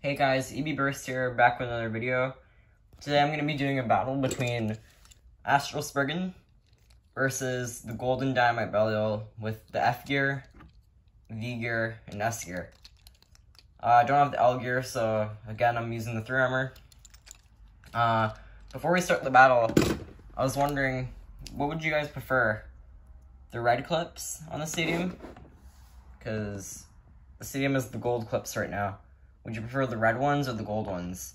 Hey guys, EB Burst here, back with another video. Today I'm going to be doing a battle between Astral Spriggan versus the Golden Dynamite Belial with the F gear, V gear, and S gear. Uh, I don't have the L gear, so again I'm using the 3 armor. Uh, before we start the battle, I was wondering, what would you guys prefer? The red clips on the stadium? Because the stadium is the gold clips right now. Would you prefer the red ones or the gold ones?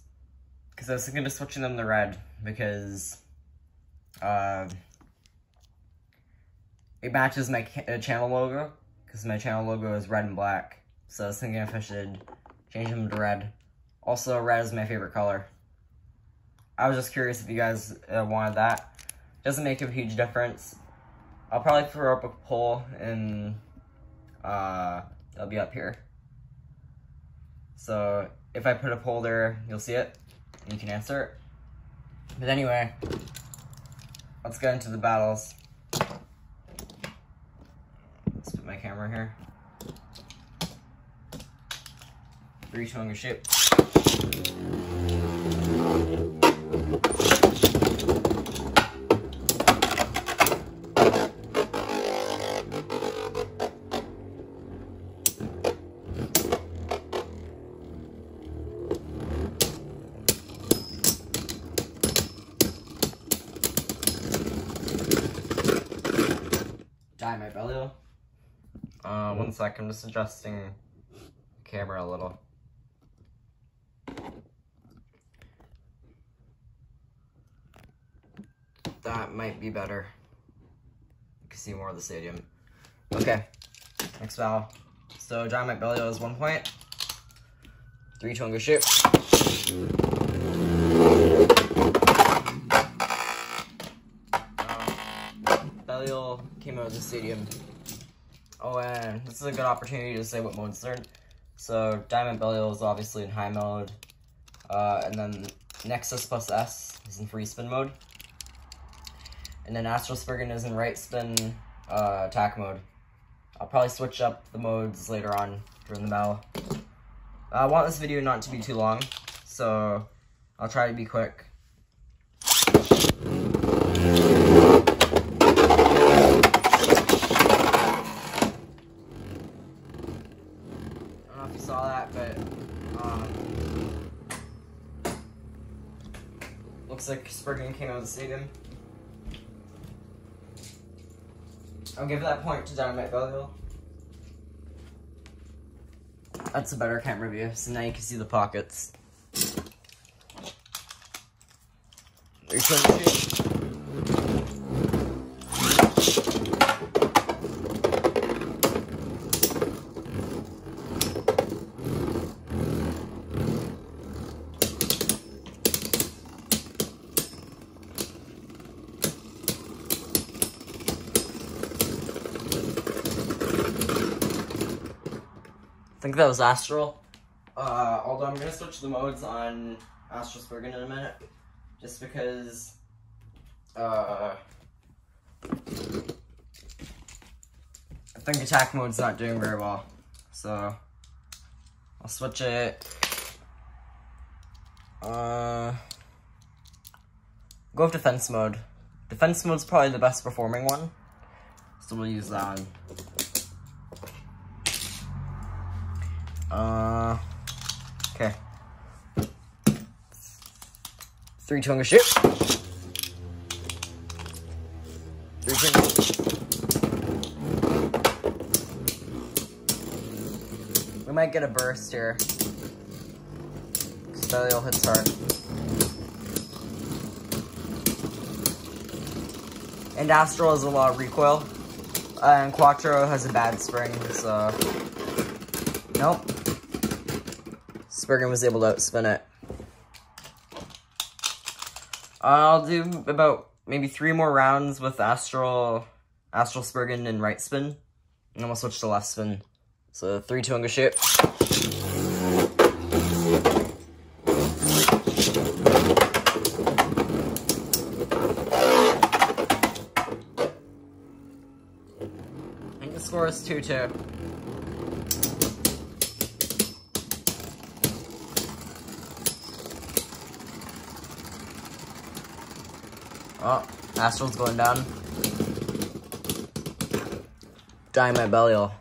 Because I was thinking of switching them to red because uh, it matches my uh, channel logo because my channel logo is red and black. So I was thinking if I should change them to red. Also, red is my favorite color. I was just curious if you guys uh, wanted that. Doesn't make a huge difference. I'll probably throw up a poll and uh, they'll be up here. So if I put a poll there, you'll see it. And you can answer it. But anyway, let's get into the battles. Let's put my camera here. Three, two, one, shape. Dynamite Belial. Uh, one sec, I'm just adjusting the camera a little. That might be better. You can see more of the stadium. Okay, next foul. So Dynamite Belial is one point. Three, two, one, go shoot. Belial came out of the stadium. Oh, and this is a good opportunity to say what modes they're in. So, Dynamite Belial is obviously in high mode. Uh, and then Nexus plus S is in free spin mode. And then Astral Spriggan is in right spin uh, attack mode. I'll probably switch up the modes later on during the battle. I want this video not to be too long, so I'll try to be quick. saw that, but um, looks like Spriggan came out of the stadium. I'll give that point to Dynamite Belial. That's a better camera view, so now you can see the pockets. There's think that was Astral. Uh, although I'm gonna switch the modes on Astral Spriggan in a minute, just because, uh, I think attack mode's not doing very well. So, I'll switch it. Uh, go with defense mode. Defense mode's probably the best performing one, so we'll use that. Uh, okay. Three, two, I'm shoot. Three, two. We might get a burst here. Belial hits hard. And Astral has a lot of recoil. Uh, and Quattro has a bad spring, so... Nope. Spriggan was able to spin it. I'll do about maybe three more rounds with Astral, Astral Spriggan and right spin. And then we'll switch to left spin. So three, two, and go shoot. I think the score is 2-2. Oh, Astral's going down. Dynamite Belial.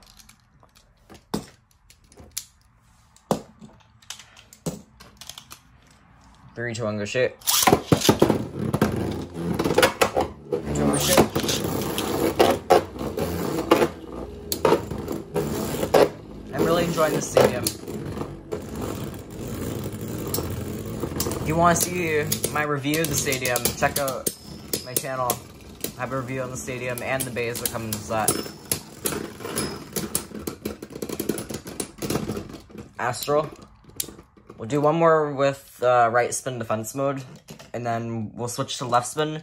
Three, two, one, go Shit! I'm really enjoying this stadium. If you want to see my review of the stadium, check out my channel. I have a review on the stadium and the beys that come in the set. Astral. We'll do one more with uh, right spin defense mode, and then we'll switch to left spin.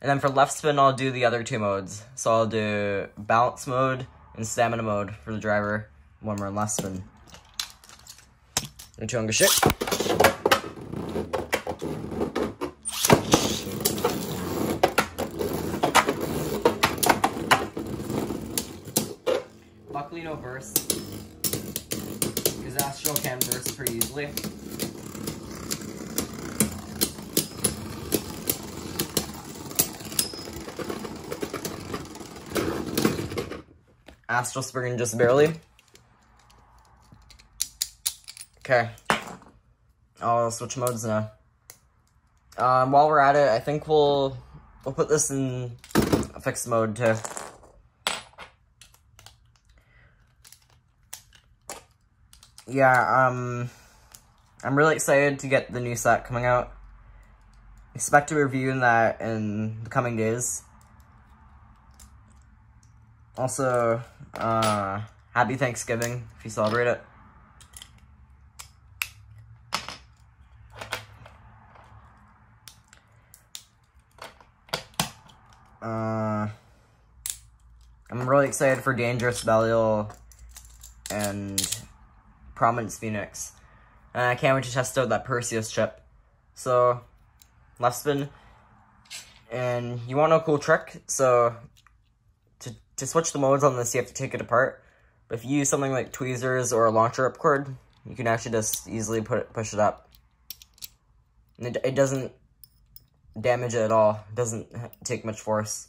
And then for left spin, I'll do the other two modes. So I'll do balance mode and stamina mode for the driver when we're in left spin. Younger shit. No burst. Because Astral can burst pretty easily. Astral Spring just barely. Okay. I'll switch modes now. Um, while we're at it, I think we'll we'll put this in a fixed mode too. Yeah, um, I'm really excited to get the new set coming out. Expect to review in that in the coming days. Also, uh, happy Thanksgiving if you celebrate it. Uh, I'm really excited for Dangerous Belial and Prominence Phoenix. And I can't wait to test out that Perseus chip. So, left spin. And you want a cool trick? So, to, to switch the modes on this, you have to take it apart. But if you use something like tweezers or a launcher ripcord, you can actually just easily put it, push it up. And it, it doesn't damage it at all. It doesn't take much force.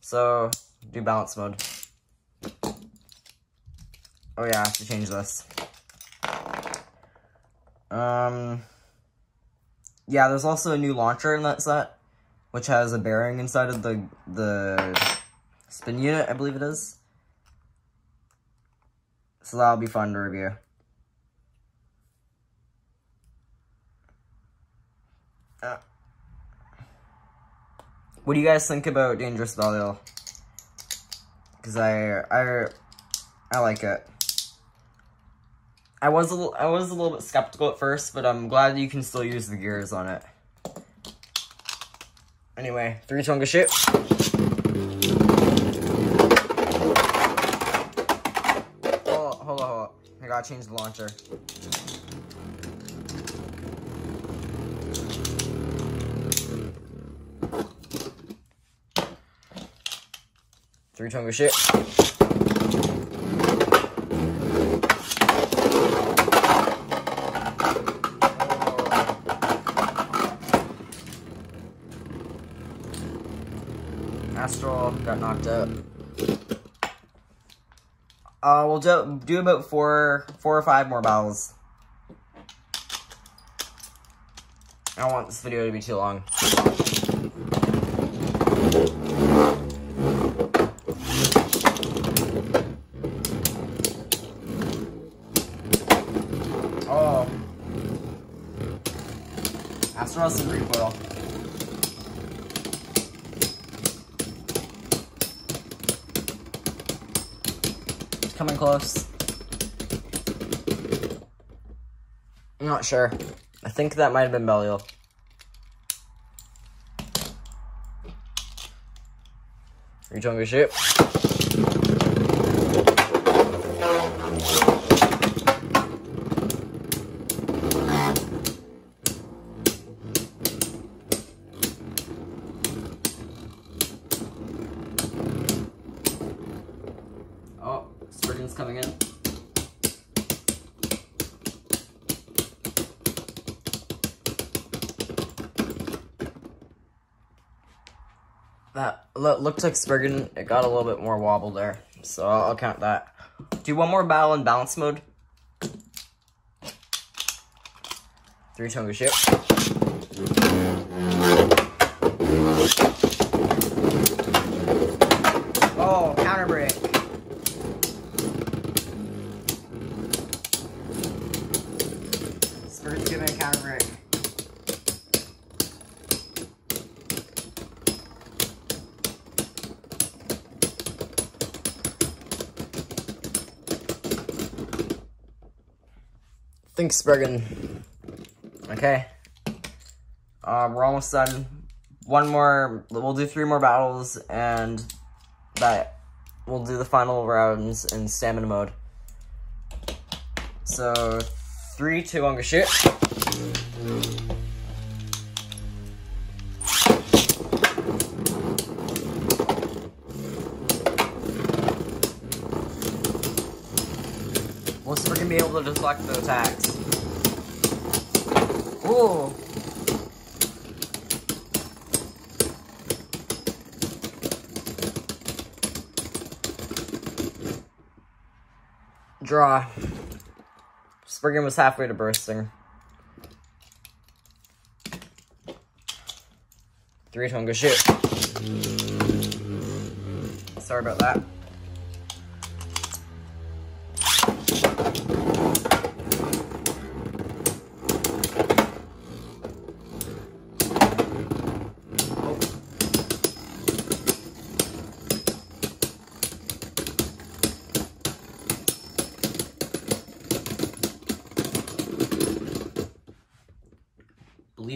So, do balance mode. Oh yeah, I have to change this. Um, yeah, there's also a new launcher in that set, which has a bearing inside of the the spin unit, I believe it is. So that'll be fun to review. Uh, what do you guys think about Dangerous Belial? Because I, I, I like it. I was a little, I was a little bit skeptical at first, but I'm glad you can still use the gears on it. Anyway, three Tonga shoot. Hold on, hold on, hold on. I gotta change the launcher. Three Tonga shoot. Astral got knocked out. Uh, we'll do, do about four, four or five more battles. I don't want this video to be too long. Oh. Astral has some recoil. Coming close. I'm not sure. I think that might have been Belial. Are you trying to shoot? Oh, Spriggan's coming in. That lo looks like Spriggan, it got a little bit more wobble there. So I'll, I'll count that. Do one more battle in balance mode. Three Tonga ship. Thanks, Spriggan. Okay. Uh, we're almost done. One more, we'll do three more battles, and that we'll do the final rounds in stamina mode. So, three, two, on shit. Well, able to deflect the attacks. Ooh. Draw. Spriggan was halfway to bursting. Three Tonga shoot. Sorry about that.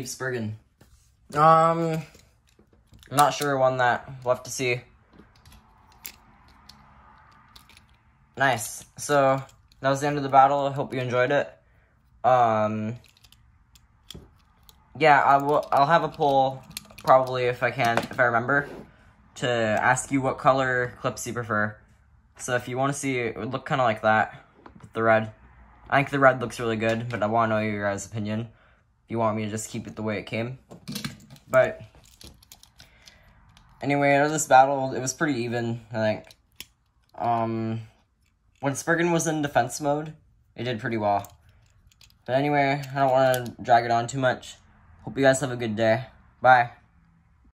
Spriggan. Um, not sure won that. We'll have to see. Nice. So, that was the end of the battle. I hope you enjoyed it. Um, yeah, I will, I'll have a poll, probably if I can, if I remember, to ask you what color clips you prefer. So if you want to see, it would look kind of like that, with the red. I think the red looks really good, but I want to know your guys' opinion you want me to just keep it the way it came. But anyway, out of this battle, it was pretty even, I think. Um, when Spriggan was in defense mode, it did pretty well. But anyway, I don't want to drag it on too much. Hope you guys have a good day. Bye.